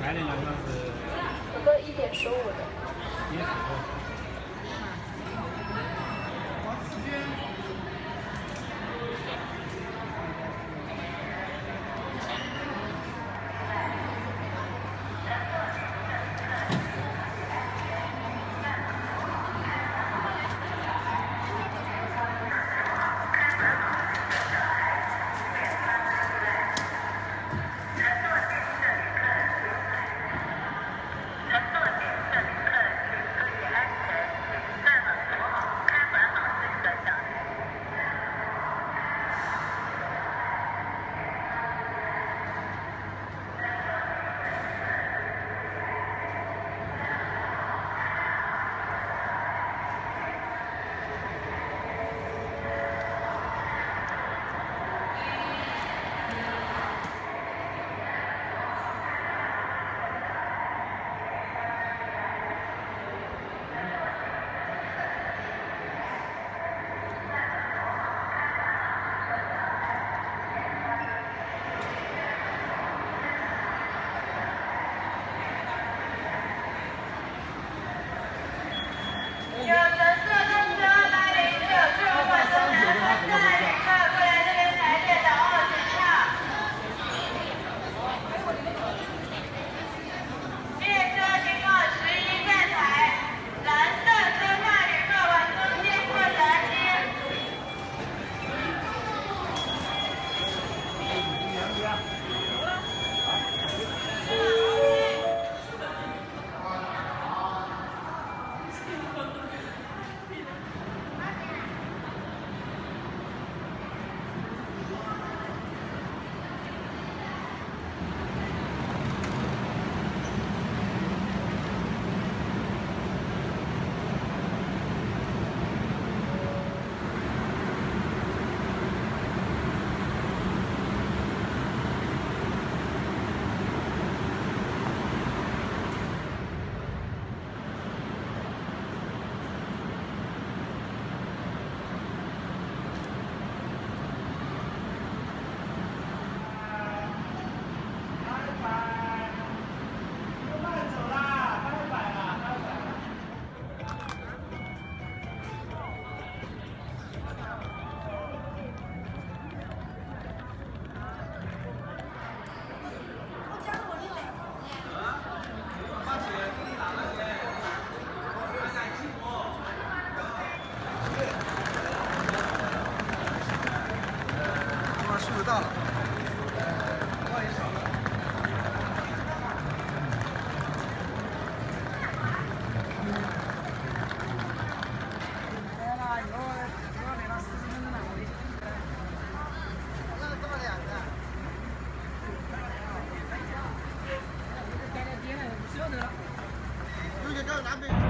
买点是。我都一点十五的。一点十五。数就到了。就到南北。